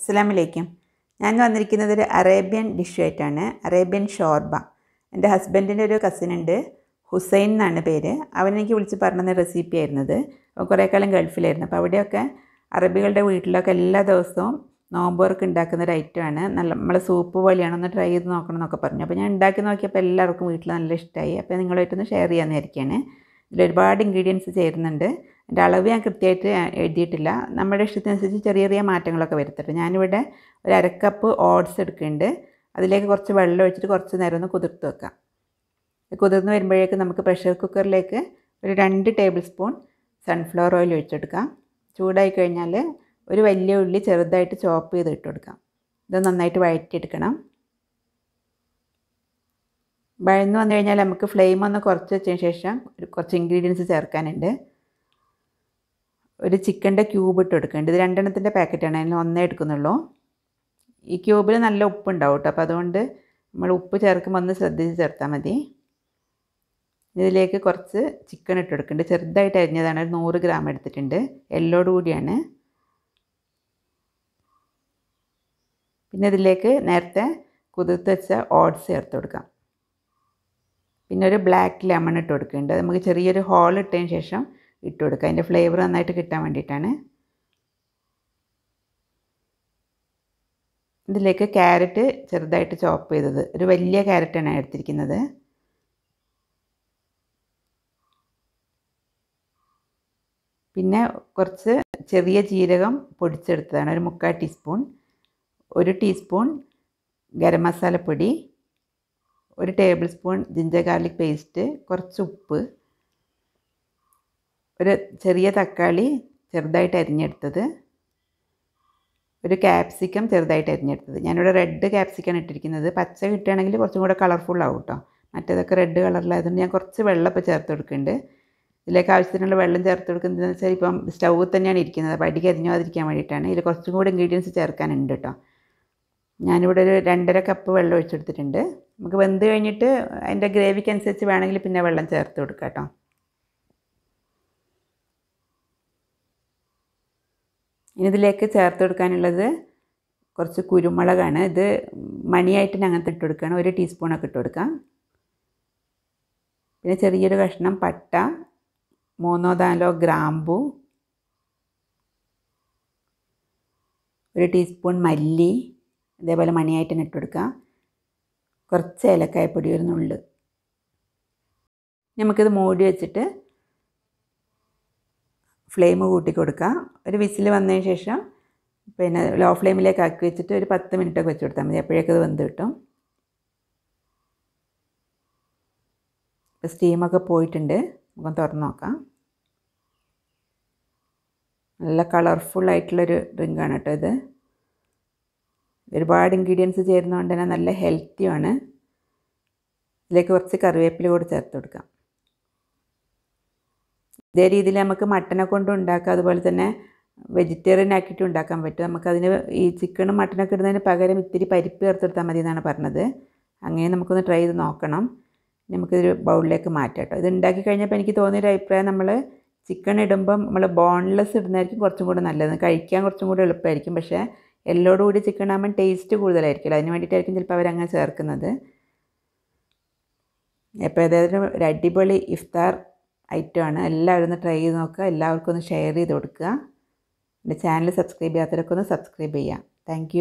അസ്സലാമലൈക്കും ഞാൻ വന്നിരിക്കുന്നത് ഒരു അറേബ്യൻ ഡിഷുമായിട്ടാണ് അറേബ്യൻ ഷോർബ. എന്റെ ഹസ്ബൻഡിന്റെ ഒരു കസിൻ ഉണ്ട് ഹുസൈൻ എന്നാണ് പേര്. അവൻ എനിക്ക് വിളിച്ച് പറഞ്ഞ റെസിപ്പി ആയിരുന്നത്. അപ്പോൾ കുറേ കാലം ഗൾഫിലായിരുന്നു. അപ്പോൾ അവിടെയൊക്കെ അറബികളുടെ വീട്ടിലൊക്കെ എല്ലാ ദിവസവും നോമ്പോർക്ക് ഉണ്ടാക്കുന്ന ഒരു ഐറ്റമാണ് നല്ല നമ്മളെ സൂപ്പ് പോലെയാണ് ഒന്ന് ട്രൈ ചെയ്ത് നോക്കണം എന്നൊക്കെ പറഞ്ഞു. അപ്പോൾ ഞാൻ ഉണ്ടാക്കി നോക്കിയപ്പോൾ എല്ലാവർക്കും വീട്ടിൽ നല്ല ഇഷ്ടമായി. അപ്പോൾ നിങ്ങളുമായിട്ടൊന്ന് ഷെയർ ചെയ്യാമെന്ന് വിചാരിക്കുകയാണ്. ഇതിൽ ഒരുപാട് ഇൻഗ്രീഡിയൻസ് ചേരുന്നുണ്ട്. എന്റെ അളവ് ഞാൻ കൃത്യമായിട്ട് എഴുതിയിട്ടില്ല. നമ്മുടെ ഇഷ്ടത്തിനനുസരിച്ച് ചെറിയ ചെറിയ മാറ്റങ്ങളൊക്കെ വരുത്തിട്ട്. ഞാനിവിടെ ഒരു അരക്കപ്പ് ഓട്സ് എടുക്കുന്നുണ്ട്. അതിലേക്ക് കുറച്ച് വെള്ളം ഒഴിച്ചിട്ട് കുറച്ച് നേരം ഒന്ന് കുതിർത്ത് വെക്കാം. കുതിർന്ന് വരുമ്പോഴേക്ക് നമുക്ക് പ്രഷർ കുക്കറിലേക്ക് ഒരു രണ്ട് ടേബിൾ സ്പൂൺ സൺഫ്ലവർ ഓയിൽ ഒഴിച്ചെടുക്കാം. ചൂടായി കഴിഞ്ഞാൽ ഒരു വലിയ ഉള്ളി ചെറുതായിട്ട് ചോപ്പ് ചെയ്ത് ഇട്ട് കൊടുക്കാം. ഇത് നന്നായിട്ട് വഴറ്റിയെടുക്കണം. വഴന്ന് വന്നു കഴിഞ്ഞാൽ നമുക്ക് ഫ്ലെയിം ഒന്ന് കുറച്ച് വെച്ചതിന് ശേഷം കുറച്ച് ഇൻഗ്രീഡിയൻസ് ചേർക്കാനുണ്ട്. ഒരു ചിക്കന്റെ ക്യൂബ് ഇട്ട് കൊടുക്കുന്നുണ്ട്. ഇത് രണ്ടെണ്ണത്തിന്റെ പാക്കറ്റാണ് അതിന് ഒന്നേ എടുക്കുന്നുള്ളൂ. ഈ ക്യൂബിൽ നല്ല ഉപ്പുണ്ടാവും കേട്ടോ അപ്പോൾ അതുകൊണ്ട് നമ്മൾ ഉപ്പ് ചേർക്കുമ്പോൾ ഒന്ന് ശ്രദ്ധിച്ച് ചേർത്താൽ മതി. ഇതിലേക്ക് കുറച്ച് ചിക്കൻ ഇട്ട് കൊടുക്കുന്നുണ്ട്. ചെറുതായിട്ട് അരിഞ്ഞതാണ്. ഒരു നൂറ് ഗ്രാം എടുത്തിട്ടുണ്ട്. എല്ലോട് കൂടിയാണ്. പിന്നെ ഇതിലേക്ക് നേരത്തെ കുതിർത്ത് വെച്ച ഓട്സ് ചേർത്ത് കൊടുക്കാം. പിന്നെ ഒരു ബ്ലാക്ക് ലെമൺ ഇട്ട് കൊടുക്കേണ്ടത് നമുക്ക് ചെറിയൊരു ഹോൾ ഇട്ടതിന് ശേഷം ഇട്ട് കൊടുക്കുക അതിന്റെ ഫ്ലേവർ നന്നായിട്ട് കിട്ടാൻ വേണ്ടിയിട്ടാണ്. ഇതിലേക്ക് ക്യാരറ്റ് ചെറുതായിട്ട് ചോപ്പ് ചെയ്തത്. ഒരു വലിയ ക്യാരറ്റാണ് എടുത്തിരിക്കുന്നത്. പിന്നെ കുറച്ച് ചെറിയ ജീരകം പൊടിച്ചെടുത്തതാണ്. ഒരു മുക്കാൽ ടീസ്പൂൺ ഒരു ടീസ്പൂൺ ഗരം മസാലപ്പൊടി. ഒരു tablespoon ginger garlic paste കുറച്ച് ഉപ്പ് ഒരു ചെറിയ തക്കാളി ചെറുതായിട്ട് അരിഞ്ഞെടുത്തത് ഒരു ക്യാപ്സിക്കം ചെറുതായിട്ട് അരിഞ്ഞെടുത്തത്. ഞാനിവിടെ റെഡ് ക്യാപ്സിക്കാണ് ഇട്ടിരിക്കുന്നത്. പച്ച കിട്ടുകയാണെങ്കിൽ കുറച്ചും കൂടെ കളർഫുൾ കേട്ടോ മറ്റേതൊക്കെ റെഡ് കളറിലായതുകൊണ്ട് ഞാൻ കുറച്ച് വെള്ളം ഇപ്പോൾ ചേർത്ത് കൊടുക്കുന്നുണ്ട്. ഇതിലേക്ക് ആവശ്യത്തിനുള്ള വെള്ളം ചേർത്ത് കൊടുക്കുന്നതെന്ന് വെച്ചാൽ ഇപ്പം സ്റ്റൗ തന്നെയാണ് ഇരിക്കുന്നത്. അപ്പോൾ അടിക്ക് അരിഞ്ഞാതിരിക്കാൻ വേണ്ടിയിട്ടാണ്. ഇതിൽ കുറച്ചും കൂടി ഇൻഗ്രീഡിയൻസ് ചേർക്കാനുണ്ട് കേട്ടോ ഞാനിവിടെ ഒരു രണ്ടര കപ്പ് വെള്ളം ഒഴിച്ചെടുത്തിട്ടുണ്ട്. നമുക്ക് വെന്ത് കഴിഞ്ഞിട്ട് അതിന്റെ ഗ്രേവിക്ക് അനുസരിച്ച് വേണമെങ്കിൽ പിന്നെ വെള്ളം ചേർത്ത് കൊടുക്കാം കേട്ടോ. ഇനി ഇതിലേക്ക് ചേർത്ത് കൊടുക്കാനുള്ളത് കുറച്ച് കുരുമുളകാണ്. ഇത് മണിയായിട്ട് ഞങ്ങൾക്ക് ഇട്ട് കൊടുക്കുകയാണ്. ഒരു ടീസ്പൂണൊക്കെ ഇട്ട് കൊടുക്കാം. പിന്നെ ചെറിയൊരു കഷ്ണം പട്ട മൂന്നോ നാലോ ഗ്രാമ്പു ഒരു ടീസ്പൂൺ മല്ലി അതേപോലെ മണിയായിട്ട് ഇട്ട് കൊടുക്കുക. കുറച്ച് ഏലക്കായപ്പൊടി ഒരു നുള്ളു. നമുക്കിത് മൂടി വെച്ചിട്ട് ഫ്ലെയിം കൂട്ടി കൊടുക്കുക. ഒരു വിസിൽ വന്നതിന് ശേഷം പിന്നെ ലോ ഫ്ലെയിമിലേക്ക് ആക്കി വെച്ചിട്ട് ഒരു പത്ത് മിനിറ്റൊക്കെ വെച്ച് കൊടുത്താൽ മതി. അപ്പോഴേക്കത് വെന്ത് കിട്ടും. ഇപ്പോൾ സ്റ്റീമൊക്കെ പോയിട്ടുണ്ട്. നമുക്ക് തുറന്ന് നോക്കാം. നല്ല കളർഫുൾ ഡ്രിങ്കാണ് കേട്ടോ ഇത്. ഒരുപാട് ഇൻഗ്രീഡിയൻസ് ചേരുന്നതുകൊണ്ട് തന്നെ നല്ല ഹെൽത്തിയാണ് ഇതിലേക്ക് കുറച്ച് കറിവേപ്പില കൂടി ചേർത്ത് കൊടുക്കാം. ഇതേ രീതിയിൽ നമുക്ക് മട്ടനെ കൊണ്ടും ഉണ്ടാക്കാം. അതുപോലെ തന്നെ വെജിറ്റേറിയൻ ആക്കിയിട്ടും ഉണ്ടാക്കാൻ പറ്റും. നമുക്കതിന് ഈ ചിക്കനും മട്ടനൊക്കെ ഇടുന്നതിന് പകരം ഇത്തിരി പരിപ്പ് ചേർത്തെടുത്താൽ മതി എന്നാണ് പറഞ്ഞത്. അങ്ങനെ നമുക്കൊന്ന് ട്രൈ ചെയ്ത് നോക്കണം. നമുക്കിതൊരു ബൗളിലേക്ക് മാറ്റാം കേട്ടോ. ഇത് ഉണ്ടാക്കി കഴിഞ്ഞപ്പോൾ എനിക്ക് തോന്നിയൊരു അഭിപ്രായം നമ്മൾ ചിക്കൻ ഇടുമ്പം നമ്മൾ ബോൺലെസ് ഇടുന്നതായിരിക്കും കുറച്ചും കൂടെ നല്ലത്. കഴിക്കാൻ കുറച്ചും കൂടെ എളുപ്പമായിരിക്കും. പക്ഷേ എല്ലോട് കൂടി ചിക്കൻ ആകുമ്പോൾ ടേസ്റ്റ് കൂടുതലായിരിക്കില്ല അതിന് വേണ്ടിയിട്ടായിരിക്കും ചിലപ്പോൾ അവരങ്ങനെ ചേർക്കുന്നത്. അപ്പോൾ ഏതായാലും ഒരു അടിപൊളി ഇഫ്താർ ഐറ്റമാണ് എല്ലാവരും ഒന്ന് ട്രൈ ചെയ്ത് നോക്കുക. എല്ലാവർക്കും ഒന്ന് ഷെയർ ചെയ്ത് കൊടുക്കുക. എന്റെ ചാനൽ സബ്സ്ക്രൈബ് ചെയ്യാത്തവരൊക്കെ ഒന്ന് സബ്സ്ക്രൈബ് ചെയ്യാം. താങ്ക്